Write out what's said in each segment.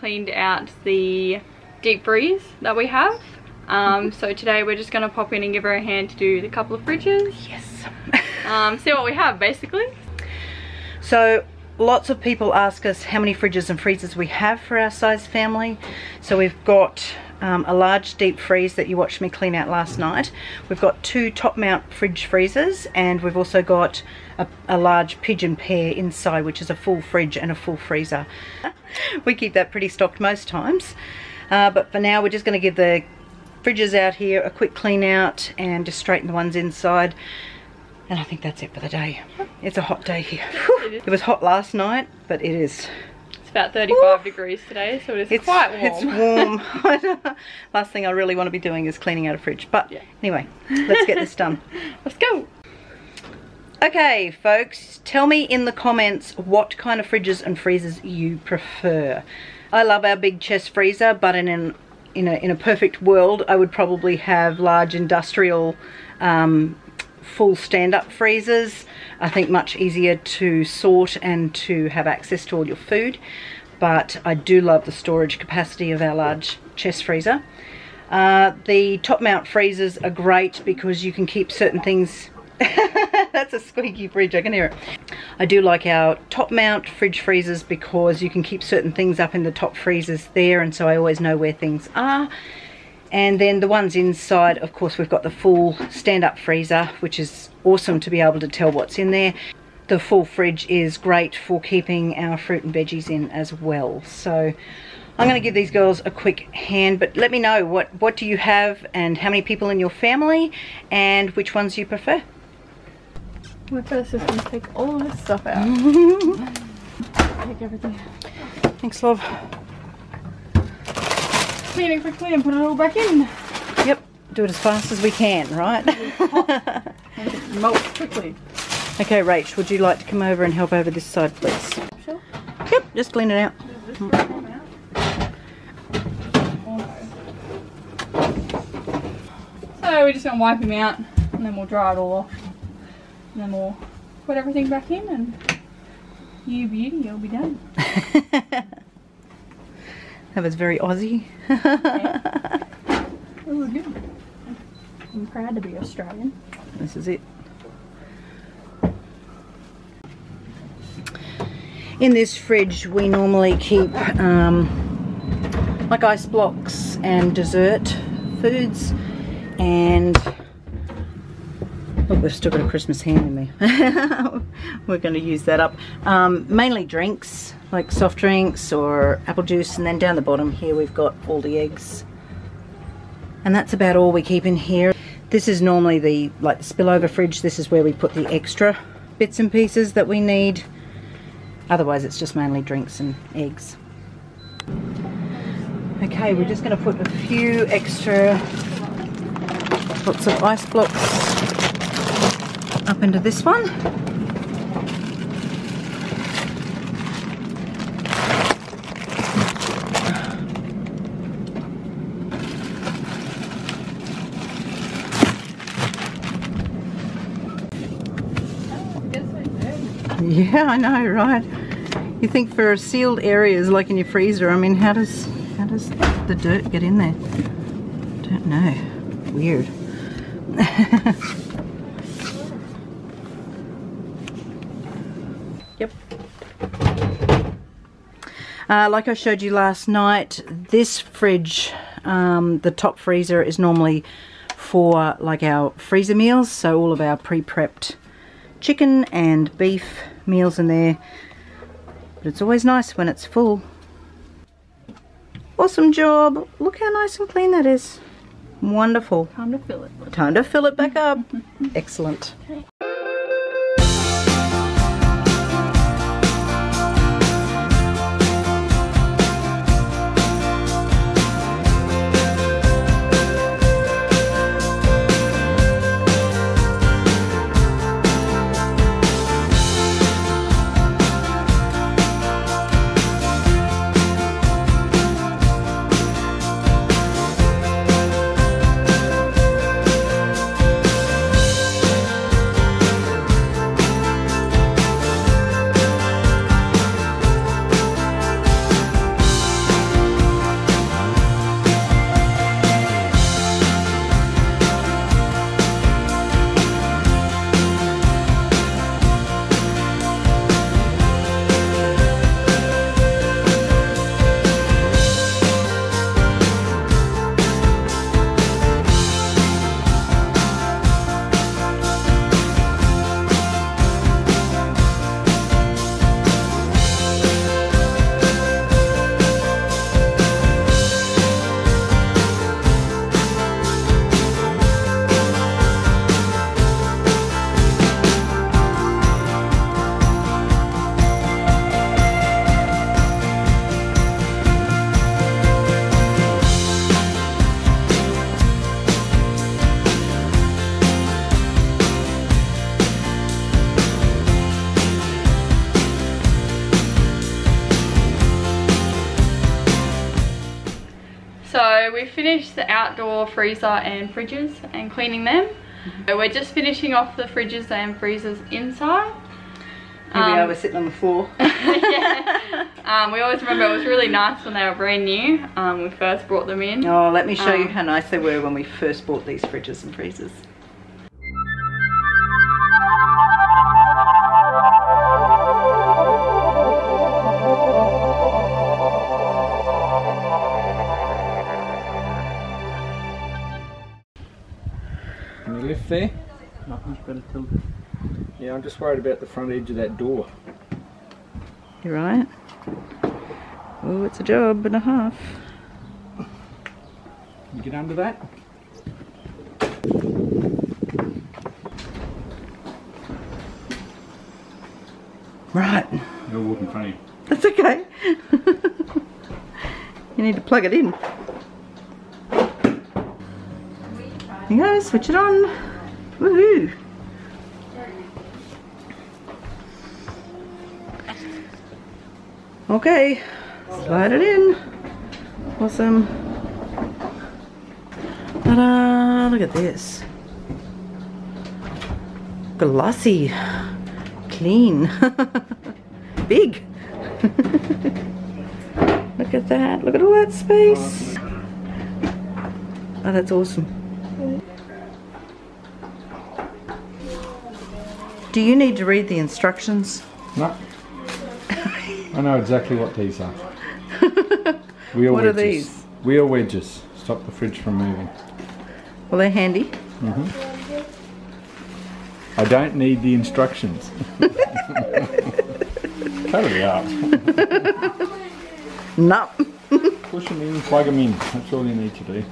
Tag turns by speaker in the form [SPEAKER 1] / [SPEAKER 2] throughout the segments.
[SPEAKER 1] cleaned out the deep freeze that we have. Um, so today we're just going to pop in and give her a hand to do the couple of fridges.
[SPEAKER 2] Yes.
[SPEAKER 1] Um, see what we have basically.
[SPEAKER 2] So lots of people ask us how many fridges and freezers we have for our size family. So we've got um, a large deep freeze that you watched me clean out last night. We've got two top mount fridge freezers and we've also got a, a large pigeon pair inside which is a full fridge and a full freezer. we keep that pretty stocked most times. Uh, but for now we're just going to give the fridges out here a quick clean out and just straighten the ones inside and I think that's it for the day. It's a hot day here. It, it was hot last night, but it is
[SPEAKER 1] it's about 35 Ooh. degrees today, so it is
[SPEAKER 2] it's,
[SPEAKER 1] quite warm.
[SPEAKER 2] It's warm. Last thing I really want to be doing is cleaning out a fridge. But yeah. anyway, let's get this done.
[SPEAKER 1] let's go.
[SPEAKER 2] Okay, folks, tell me in the comments what kind of fridges and freezers you prefer. I love our big chest freezer, but in an in a, in a perfect world, I would probably have large industrial um, full stand-up freezers. I think much easier to sort and to have access to all your food. But I do love the storage capacity of our large chest freezer. Uh, the top mount freezers are great because you can keep certain things That's a squeaky fridge, I can hear it. I do like our top mount fridge freezers because you can keep certain things up in the top freezers there and so I always know where things are. And then the ones inside, of course, we've got the full stand-up freezer, which is awesome to be able to tell what's in there. The full fridge is great for keeping our fruit and veggies in as well. So I'm going to give these girls a quick hand, but let me know what, what do you have and how many people in your family and which ones you prefer.
[SPEAKER 1] My first is going to take all this stuff out. take everything.
[SPEAKER 2] Thanks, love
[SPEAKER 1] cleaning quickly and put it all back in.
[SPEAKER 2] Yep, do it as fast as we can, right?
[SPEAKER 1] Melt quickly.
[SPEAKER 2] Okay, Rach, would you like to come over and help over this side, please?
[SPEAKER 1] Sure.
[SPEAKER 2] Yep, just clean it out.
[SPEAKER 1] So we're just going to wipe him out and then we'll dry it all off. And then we'll put everything back in and you beauty, you'll be done.
[SPEAKER 2] That was very Aussie.
[SPEAKER 1] good. I'm proud to be Australian.
[SPEAKER 2] This is it. In this fridge we normally keep um, like ice blocks and dessert foods and Oh, we've still got a Christmas ham in there. We're going to use that up. Um, mainly drinks, like soft drinks or apple juice. And then down the bottom here we've got all the eggs. And that's about all we keep in here. This is normally the like the spillover fridge. This is where we put the extra bits and pieces that we need. Otherwise it's just mainly drinks and eggs. Okay, we're just going to put a few extra lots of ice blocks up into this one. Yeah, I know, right? You think for sealed areas like in your freezer, I mean, how does how does the dirt get in there? Don't know. Weird. Uh, like I showed you last night, this fridge, um, the top freezer is normally for like our freezer meals. So all of our pre-prepped chicken and beef meals in there. But it's always nice when it's full. Awesome job. Look how nice and clean that is. Wonderful.
[SPEAKER 1] Time to fill it.
[SPEAKER 2] Time to fill it back up. Excellent. Okay.
[SPEAKER 1] Finished the outdoor freezer and fridges and cleaning them. So we're just finishing off the fridges and freezers inside.
[SPEAKER 2] Here we
[SPEAKER 1] Um,
[SPEAKER 2] are, we're sitting on the floor.
[SPEAKER 1] yeah. Um, we always remember it was really nice when they were brand new. Um, we first brought them in.
[SPEAKER 2] Oh, let me show you
[SPEAKER 1] Um,
[SPEAKER 2] how nice they were when we first bought these fridges and freezers.
[SPEAKER 3] Can you lift there? Nothing's better tilt. Yeah, I'm just worried about the front edge of that door.
[SPEAKER 2] You're right? Oh, it's a job and a half.
[SPEAKER 3] Can you get under that?
[SPEAKER 2] Right,
[SPEAKER 3] You're walking funny.
[SPEAKER 2] that's okay. you need to plug it in. There you go, switch it on. Woohoo! Okay, slide it in. Awesome. Ta-da! Look at this. Glossy. Clean. Big. Look at that. Look at all that space. Oh, that's awesome. Do you need to read the instructions?
[SPEAKER 3] No. I know exactly what these are. Wheel
[SPEAKER 2] What are
[SPEAKER 3] wedges.
[SPEAKER 2] these?
[SPEAKER 3] Wheel wedges. Stop the fridge from moving.
[SPEAKER 2] Well, they're handy. Mm-hmm.
[SPEAKER 3] I don't need the instructions. Hurry up.
[SPEAKER 2] No.
[SPEAKER 3] Push them in, plug them in. That's all you need to do.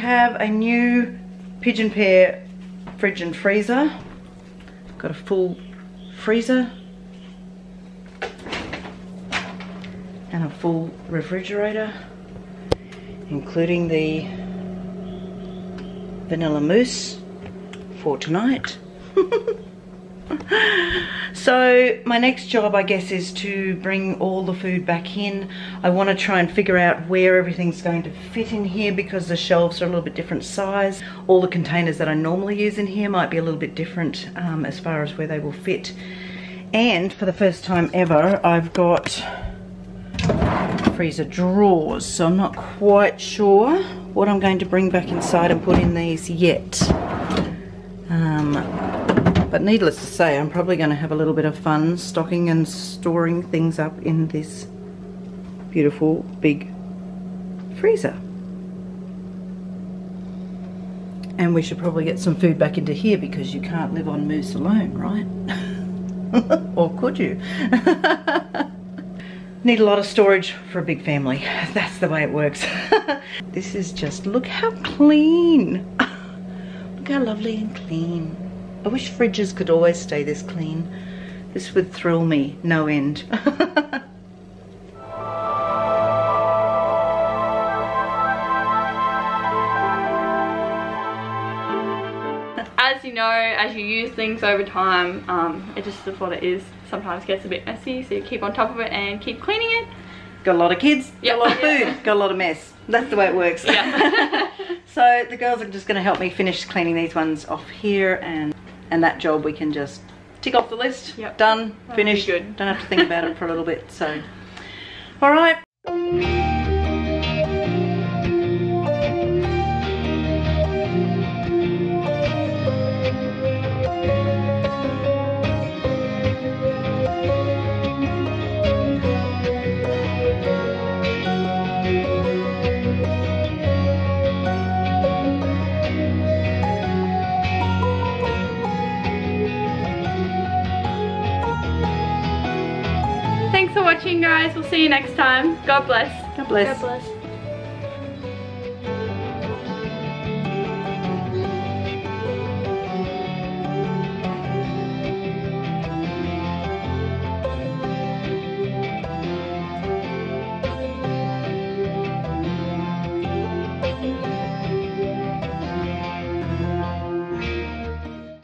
[SPEAKER 2] Have a new pigeon pair fridge and freezer. Got a full freezer and a full refrigerator, including the vanilla mousse for tonight. So my next job I guess is to bring all the food back in. I want to try and figure out where everything's going to fit in here because the shelves are a little bit different size. All the containers that I normally use in here might be a little bit different um, as far as where they will fit. And for the first time ever I've got freezer drawers so I'm not quite sure what I'm going to bring back inside and put in these yet. But needless to say, I'm probably going to have a little bit of fun stocking and storing things up in this beautiful big freezer. And we should probably get some food back into here because you can't live on mousse alone, right? or could you? Need a lot of storage for a big family. That's the way it works. this is just, look how clean. look how lovely and clean. I wish fridges could always stay this clean. This would thrill me no end.
[SPEAKER 1] As you know, as you use things over time, um, it just is what it is. Sometimes gets a bit messy, so you keep on top of it and keep cleaning it.
[SPEAKER 2] got a lot of kids,
[SPEAKER 1] Yeah.
[SPEAKER 2] got a lot of food, got a lot of mess. That's the way it works.
[SPEAKER 1] Yeah.
[SPEAKER 2] so the girls are just going to help me finish cleaning these ones off here and and that job we can just tick off the list.
[SPEAKER 1] Yep.
[SPEAKER 2] Done, finished.
[SPEAKER 1] good.
[SPEAKER 2] Don't have to think about it for a little bit. So, all right.
[SPEAKER 1] Next time. God bless.
[SPEAKER 2] God bless.
[SPEAKER 4] God bless.